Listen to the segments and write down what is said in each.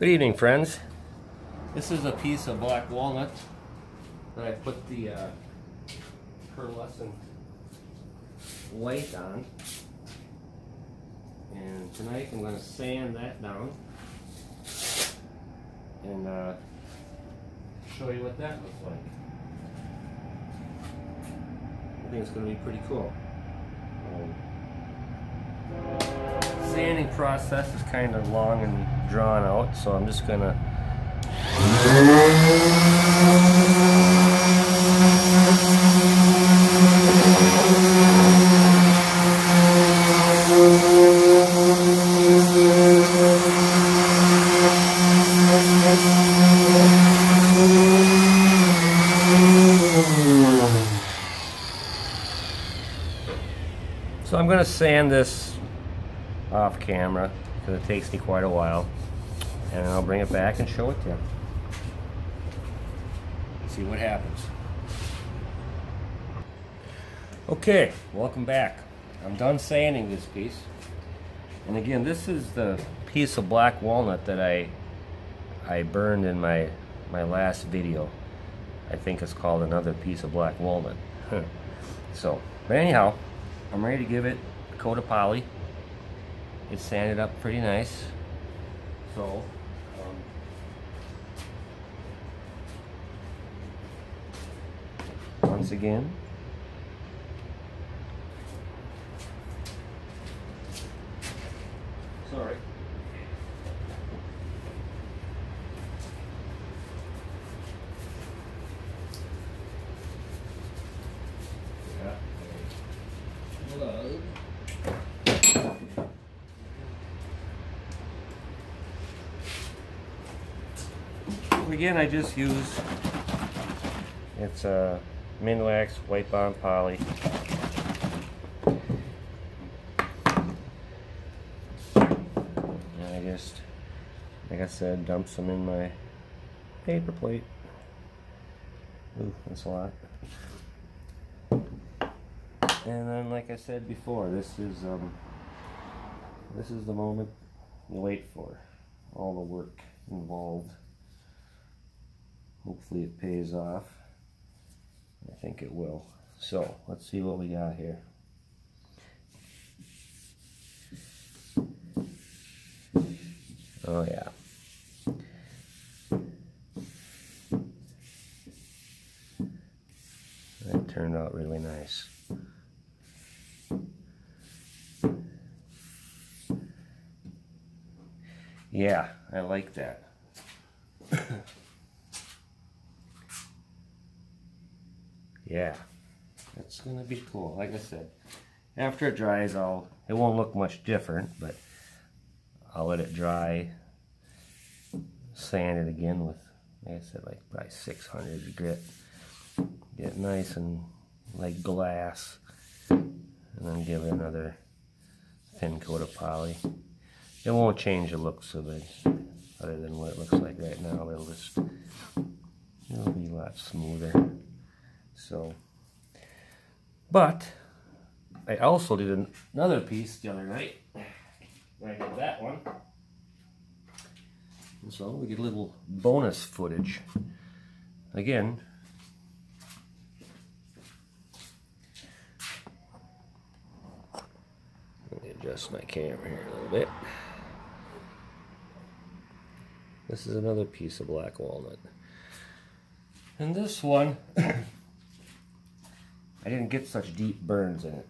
Good evening, friends. This is a piece of black walnut that I put the uh, pearlescent white on. And tonight I'm going to sand that down and uh, show you what that looks like. I think it's going to be pretty cool. Um, sanding process is kind of long and drawn out, so I'm just gonna So I'm gonna sand this off camera because it takes me quite a while and I'll bring it back and show it to you. See what happens. Okay, welcome back. I'm done sanding this piece. And again, this is the piece of black walnut that I I burned in my my last video. I think it's called another piece of black walnut. so, but anyhow, I'm ready to give it a coat of poly. It's sanded up pretty nice. So, um, once again, sorry. Yeah. Load. Again, I just use it's a Minwax Wipe-On poly. And I just, like I said, dump some in my paper plate. Ooh, that's a lot. And then, like I said before, this is um, this is the moment you wait for. All the work involved. Hopefully it pays off. I think it will. So, let's see what we got here. Oh yeah. That turned out really nice. Yeah, I like that. yeah, that's gonna be cool. Like I said, after it dries, I'll it won't look much different, but I'll let it dry, sand it again with, like I said, like probably 600 grit. Get nice and like glass, and then give it another thin coat of poly. It won't change the looks of it, other than what it looks like right now. It'll just, it'll be a lot smoother. So, but I also did another piece the other night. I did that one. And so we get a little bonus footage. Again, let me adjust my camera here a little bit. This is another piece of black walnut. And this one, I didn't get such deep burns in it.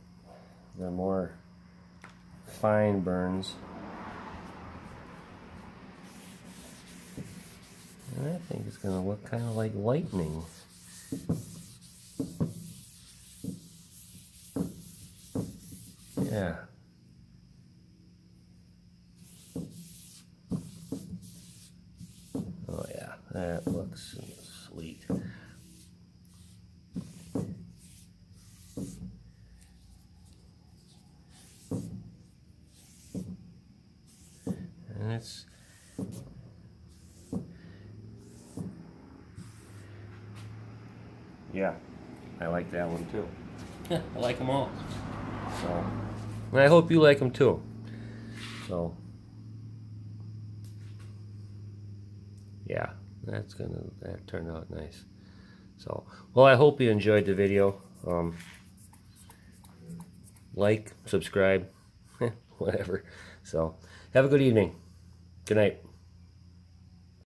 They're more fine burns. And I think it's going to look kind of like lightning. Yeah. Oh yeah, that looks sweet. And it's yeah, I like that one too. I like them all. So, and I hope you like them too. So, yeah, that's gonna that turned out nice. So, well, I hope you enjoyed the video. Um, like, subscribe, whatever. So, have a good evening. Good night.